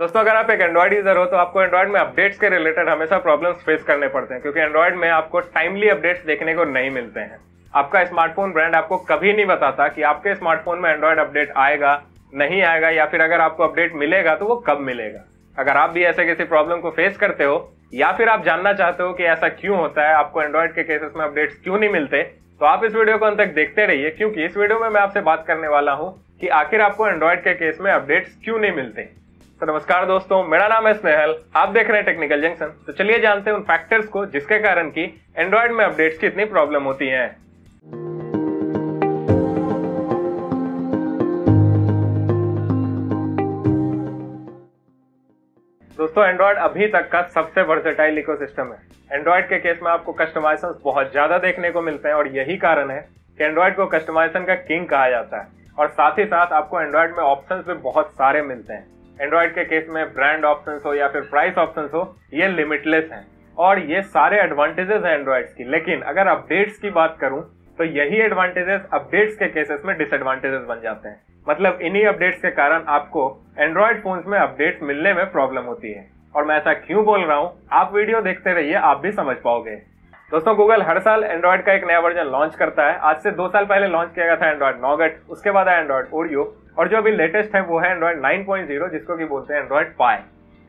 दोस्तों, अगर आप एक एंड्रॉइड यूज़र हो तो आपको एंड्रॉइड में अपडेट्स के रिलेटेड हमेशा प्रॉब्लम्स फेस करने पड़ते हैं, क्योंकि एंड्रॉइड में आपको टाइमली अपडेट्स देखने को नहीं मिलते हैं। आपका स्मार्टफ़ोन ब्रांड आपको कभी नहीं बताता कि आपके स्मार्टफ़ोन में एंड्रॉइड अपडेट आएगा, नहीं आएगा, या फिर अगर आपको अपडेट मिलेगा तो वो कब मिलेगा? अगर आप भी ऐसे किसी प्रॉब्लम को फेस करते हो, या फिर आप जानना चाहते हो कि ऐसा क्यों होता है, आपको एंड्रॉइड के केसेस में अपडेट्स क्यों नहीं मिलते तो आप इस वीडियो को अंत तक देखते रहिए, क्योंकि इस वीडियो में मैं आपसे बात करने वाला हूँ कि आखिर आपको एंड्रॉइड के केस में अपडेट्स क्यों नहीं मिलते। तो नमस्कार दोस्तों, मेरा नाम है स्नेहल, आप देख रहे हैं टेक्निकल जंक्शन तो चलिए जानते हैं उन फैक्टर्स को जिसके कारण की एंड्रॉइड में अपडेट्स की इतनी प्रॉब्लम होती है। दोस्तों एंड्रॉइड अभी तक का सबसे वर्सेटाइल इकोसिस्टम है। एंड्रॉइड के केस में आपको कस्टमाइजेशन बहुत ज़्यादा देखने को मिलते हैं और यही कारण है कि एंड्रॉइड को कस्टमाइजेशन का किंग कहा जाता है। और साथ ही साथ आपको एंड्रॉइड में ऑप्शंस भी बहुत सारे मिलते हैं। एंड्रॉइड के केस में ब्रांड ऑप्शन हो या फिर प्राइस ऑप्शन हो, ये लिमिटलेस हैं। और ये सारे एडवांटेजेस हैं एंड्रॉइड की। लेकिन अगर अपडेट्स की बात करूँ तो यही एडवांटेजेस अपडेट्स के केसेस में डिसएडवांटेजेस बन जाते हैं। मतलब इन्हीं अपडेट्स के कारण आपको एंड्रॉइड फोन्स में अपडेट्स मिलने में प्रॉब्लम होती है। और मैं ऐसा क्यों बोल रहा हूँ? आप वीडियो देखते रहिए, आप भी समझ पाओगे। दोस्तों गूगल हर साल एंड्रॉइड का एक नया वर्जन लॉन्च करता है। आज से दो साल पहले लॉन्च किया गया था एंड्रॉइड नॉगट उसके बाद आया एंड्रॉइड ओरियो और जो अभी लेटेस्ट है, वो है एंड्रॉइड 9.0 जिसको कि बोलते हैं एंड्रॉइड पाई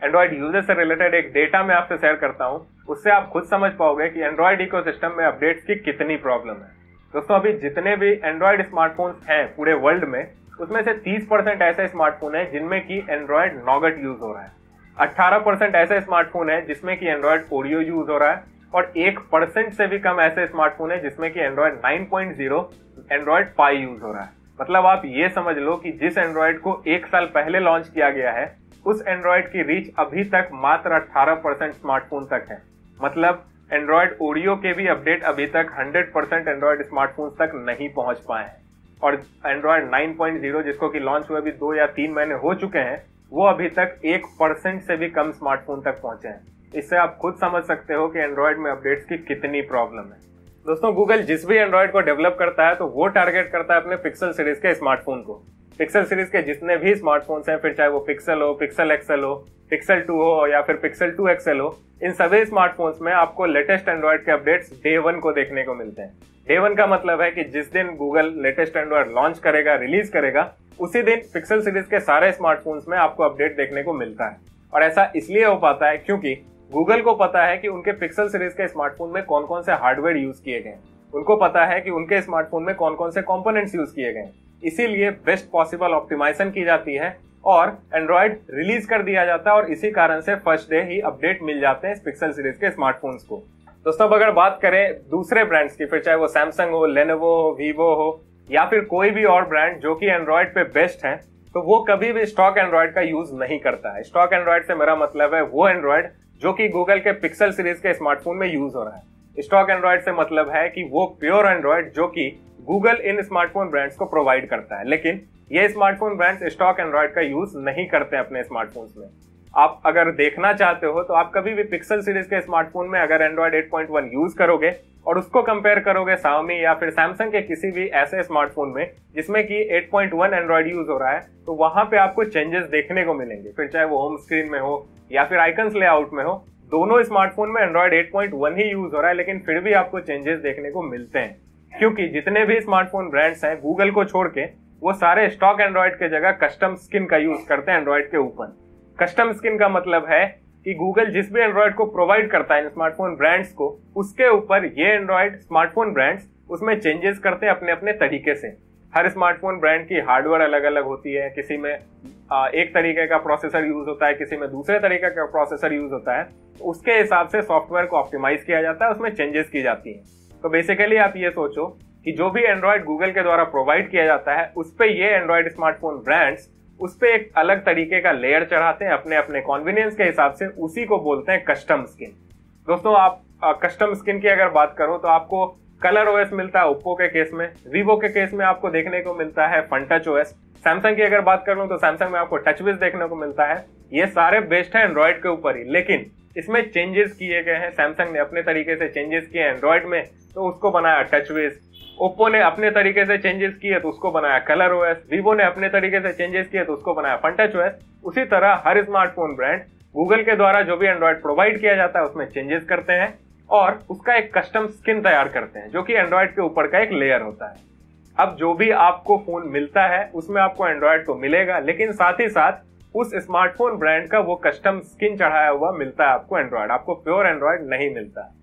एंड्रॉइड यूज़र से रिलेटेड एक डेटा मैं आपसे शेयर करता हूँ। उससे आप खुद समझ पाओगे कि एंड्रॉइड इको में अपडेट्स की कितनी प्रॉब्लम है। दोस्तों, अभी जितने भी एंड्रॉइड स्मार्टफोन्स हैं पूरे वर्ल्ड में, उसमें से 30 परसेंट ऐसे स्मार्टफ़ोन है जिनमें की एंड्रॉयड नॉगट यूज़ हो रहा है। 18 परसेंट ऐसे स्मार्टफ़ोन है जिसमें की एंड्रॉइड ओडियो यूज़ हो रहा है और एक परसेंट से भी कम ऐसे स्मार्टफ़ोन है जिसमें कि एंड्रॉइड 9.0 एंड्रॉइड पाई यूज़ हो रहा है। मतलब आप ये समझ लो कि जिस एंड्रॉयड को एक साल पहले लॉन्च किया गया है, उस एंड्रॉयड की रीच अभी तक मात्र 18 परसेंट स्मार्टफ़ोन तक है। मतलब एंड्रॉयड ओडियो के भी अपडेट अभी तक 100 परसेंट एंड्रॉयड स्मार्टफ़ोन तक नहीं पहुँच पाए हैं। और एंड्रॉइड 9.0 जिसको कि लॉन्च हुए अभी दो या तीन महीने हो चुके हैं, वो अभी तक एक परसेंट से भी कम स्मार्टफ़ोन तक पहुँचे हैं। इससे आप खुद समझ सकते हो कि एंड्रॉयड में अपडेट्स की कितनी प्रॉब्लम है। दोस्तों गूगल जिस भी एंड्रॉइड को डेवलप करता है तो वो टारगेट करता है अपने पिक्सल सीरीज़ के स्मार्टफ़ोन को। पिक्सल सीरीज़ के जितने भी स्मार्टफोन्स हैं, फिर चाहे वो पिक्सल हो पिक्सल एक्सएल हो पिक्सल टू हो, या फिर पिक्सल टू एक्सएल हो, इन सभी स्मार्टफोन्स में आपको लेटेस्ट एंड्रॉइड के अपडेट्स डे वन को देखने को मिलते हैं। डे वन का मतलब है कि जिस दिन गूगल लेटेस्ट एंड्रॉइड लॉन्च करेगा रिलीज़ करेगा, उसी दिन पिक्सल सीरीज़ के सारे स्मार्टफोन्स में आपको अपडेट देखने को मिलता है। और ऐसा इसलिए हो पाता है क्योंकि गूगल को पता है कि उनके पिक्सल सीरीज़ के स्मार्टफ़ोन में कौन कौन से हार्डवेयर यूज़ किए गए उनको पता है कि उनके स्मार्टफ़ोन में कौन कौन से कंपोनेंट्स यूज़ किए गए इसीलिए बेस्ट पॉसिबल ऑप्टिमाइजेशन की जाती है और एंड्रॉइड रिलीज़ कर दिया जाता है और इसी कारण से फ़र्स्ट डे ही अपडेट मिल जाते हैं पिक्सल सीरीज़ के स्मार्टफोन्स को। दोस्तों, अब अगर बात करें दूसरे ब्रांड्स की, फिर चाहे वो सैमसंग हो लेनोवो हो वीवो हो, या फिर कोई भी और ब्रांड जो कि एंड्रॉयड पे बेस्ट है तो वो कभी भी स्टॉक एंड्रॉयड का यूज़ नहीं करता है। स्टॉक एंड्रॉयड से मेरा मतलब है वो एंड्रॉइड जो कि गूगल के पिक्सल सीरीज़ के स्मार्टफ़ोन में यूज़ हो रहा है। स्टॉक एंड्रॉइड से मतलब है कि वो प्योर एंड्रॉइड जो कि गूगल इन स्मार्टफ़ोन ब्रांड्स को प्रोवाइड करता है। लेकिन ये स्मार्टफ़ोन ब्रांड्स स्टॉक एंड्रॉइड का यूज़ नहीं करते अपने स्मार्टफ़ोन में। आप अगर देखना चाहते हो तो आप कभी भी पिक्सल सीरीज़ के स्मार्टफ़ोन में अगर एंड्रॉइड 8.1 यूज़ करोगे और उसको कंपेयर करोगे साउमी या फिर सैमसंग के किसी भी ऐसे स्मार्टफ़ोन में, जिसमें कि 8.1 एंड्रॉइड यूज़ हो रहा है तो वहाँ पे आपको चेंजेस देखने को मिलेंगे। फिर चाहे वो होम स्क्रीन में हो या फिर आइकन्स लेआउट में हो, दोनों स्मार्टफ़ोन में एंड्रॉइड 8.1 ही यूज़ हो रहा है, लेकिन फिर भी आपको चेंजेस देखने को मिलते हैं। क्योंकि जितने भी स्मार्टफ़ोन ब्रांड्स हैं गूगल को छोड़ के, वो सारे स्टॉक एंड्रॉइड के जगह कस्टम स्किन का यूज़ करते हैं एंड्रॉइड के ऊपर। कस्टम स्किन का मतलब है कि गूगल जिस भी एंड्रॉइड को प्रोवाइड करता है स्मार्टफ़ोन ब्रांड्स को, उसके ऊपर ये एंड्रॉइड स्मार्टफ़ोन ब्रांड्स उसमें चेंजेस करते हैं अपने अपने तरीके से। हर स्मार्टफ़ोन ब्रांड की हार्डवेयर अलग अलग होती है, किसी में एक तरीके का प्रोसेसर यूज़ होता है, किसी में दूसरे तरीके का प्रोसेसर यूज़ होता है उसके हिसाब से सॉफ्टवेयर को ऑप्टिमाइज किया जाता है, उसमें चेंजेस की जाती है। तो बेसिकली आप ये सोचो कि जो भी एंड्रॉइड गूगल के द्वारा प्रोवाइड किया जाता है, उस पर ये एंड्रॉइड स्मार्टफ़ोन ब्रांड्स उस पर एक अलग तरीके का लेयर चढ़ाते हैं, अपने अपने कॉन्वीनियंस के हिसाब से, उसी को बोलते हैं कस्टम स्किन दोस्तों, आप कस्टम स्किन की अगर बात करो तो आपको कलर ओएस मिलता है ओप्पो के केस में वीवो के केस में आपको देखने को मिलता है फंटच ओएस सैमसंग की अगर बात कर करूँ तो सैमसंग में आपको टच विज देखने को मिलता है। ये सारे बेस्ट है एंड्रॉइड के ऊपर ही, लेकिन इसमें चेंजेस किए गए हैं। सैमसंग ने अपने तरीके से चेंजेस किए एंड्रॉयड में तो उसको बनाया टच वेज ओप्पो ने अपने तरीके से चेंजेस किए तो उसको बनाया कलर ओएस वीवो ने अपने तरीके से चेंजेस किए तो उसको बनाया फन टच ओएस उसी तरह हर स्मार्टफ़ोन ब्रांड गूगल के द्वारा जो भी एंड्रॉयड प्रोवाइड किया जाता है, उसमें चेंजेस करते हैं। और उसका एक कस्टम स्किन तैयार करते हैं, जो कि एंड्रॉयड के ऊपर का एक लेयर होता है। अब जो भी आपको फ़ोन मिलता है, उसमें आपको एंड्रॉयड तो मिलेगा, लेकिन साथ ही साथ उस स्मार्टफ़ोन ब्रांड का वो कस्टम स्किन चढ़ाया हुआ मिलता है आपको एंड्रॉयड आपको प्योर एंड्रॉयड नहीं मिलता। है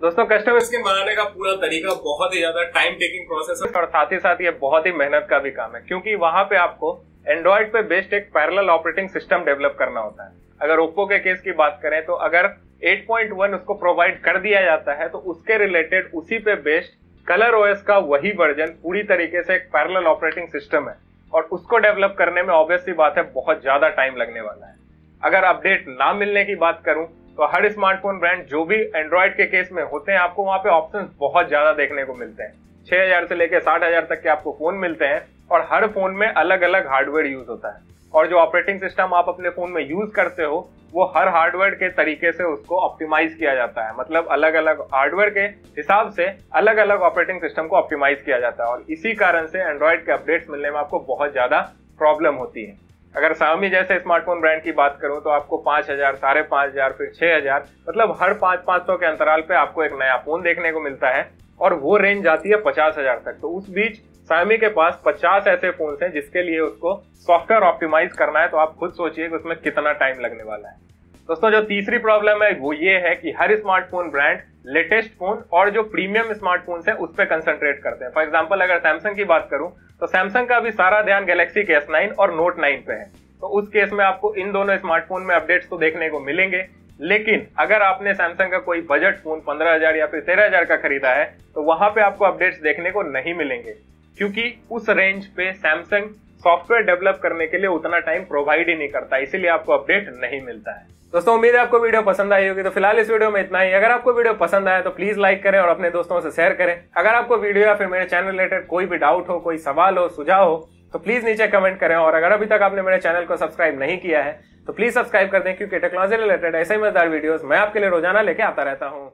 दोस्तों कस्टम स्किन बनाने का पूरा तरीका बहुत ही ज़्यादा टाइम टेकिंग प्रोसेस है और साथ ही साथ ये बहुत ही मेहनत का भी काम है, क्योंकि वहाँ पे आपको एंड्रॉइड पे बेस्ड एक पैरेलल ऑपरेटिंग सिस्टम डेवलप करना होता है। अगर ओप्पो के केस की बात करें तो अगर 8.1 उसको प्रोवाइड कर दिया जाता है तो उसके रिलेटेड उसी पे बेस्ड कलर ओएस का वही वर्जन पूरी तरीके से एक पैरेलल ऑपरेटिंग सिस्टम है। और उसको डेवलप करने में ऑब्वियसली बात है, बहुत ज़्यादा टाइम लगने वाला है। अगर अपडेट ना मिलने की बात करूँ तो हर स्मार्टफ़ोन ब्रांड जो भी एंड्रॉइड के केस में होते हैं, आपको वहाँ पे ऑप्शन बहुत ज़्यादा देखने को मिलते हैं। छह हज़ार से लेकर साठ हज़ार तक के आपको फ़ोन मिलते हैं, और हर फ़ोन में अलग अलग हार्डवेयर यूज़ होता है। और जो ऑपरेटिंग सिस्टम आप अपने फ़ोन में यूज़ करते हो, वो हर हार्डवेयर के तरीके से उसको ऑप्टिमाइज किया जाता है। मतलब अलग अलग हार्डवेयर के हिसाब से अलग अलग ऑपरेटिंग सिस्टम को ऑप्टिमाइज किया जाता है। और इसी कारण से एंड्रॉयड के अपडेट्स मिलने में आपको बहुत ज़्यादा प्रॉब्लम होती है। अगर सामी जैसे स्मार्टफ़ोन ब्रांड की बात करूँ तो आपको पाँच हज़ार, साढ़े पाँच हज़ार, फिर छह हज़ार मतलब हर पाँच पाँच सौ के अंतराल पे आपको एक नया फ़ोन देखने को मिलता है। और वो रेंज जाती है पचास हज़ार तक। तो उस बीच सामी के पास 50 ऐसे फ़ोन हैं जिसके लिए उसको सॉफ्टवेयर ऑप्टिमाइज करना है। तो आप खुद सोचिए कि उसमें कितना टाइम लगने वाला है। दोस्तों, जो तीसरी प्रॉब्लम है, वो ये है कि हर स्मार्टफ़ोन ब्रांड लेटेस्ट फ़ोन और जो प्रीमियम स्मार्टफ़ोन है, उस पर कंसंट्रेट करते हैं। फॉर एग्ज़ाम्पल अगर सैमसंग की बात करूँ तो सैमसंग का भी सारा ध्यान गैलेक्सी के एस और नोट नाइन पे है। तो उस केस में आपको इन दोनों स्मार्टफ़ोन में अपडेट्स तो देखने को मिलेंगे। लेकिन अगर आपने सैमसंग का कोई बजट फ़ोन पंद्रह हज़ार या फिर तेरह हज़ार का खरीदा है तो वहाँ पे आपको अपडेट्स देखने को नहीं मिलेंगे। क्योंकि उस रेंज पे सैमसंग सॉफ्टवेयर डेवलप करने के लिए उतना टाइम प्रोवाइड ही नहीं करता, इसीलिए आपको अपडेट नहीं मिलता है। दोस्तों, उम्मीद है आपको वीडियो पसंद आई होगी। तो फ़िलहाल इस वीडियो में इतना ही। अगर आपको वीडियो पसंद आया तो प्लीज़ लाइक करें और अपने दोस्तों से शेयर करें। अगर आपको वीडियो या फिर मेरे चैनल रिलेटेड कोई भी डाउट हो, कोई सवाल हो, सुझाव हो तो प्लीज़ नीचे कमेंट करें। और अगर अभी तक आपने मेरे चैनल को सब्सक्राइब नहीं किया है तो प्लीज़ सब्सक्राइब कर दें, क्योंकि टेक्नोलॉजी रिलेटेड ऐसे ही मज़ेदार वीडियोस मैं आपके लिए रोज़ाना लेके आता रहता हूँ।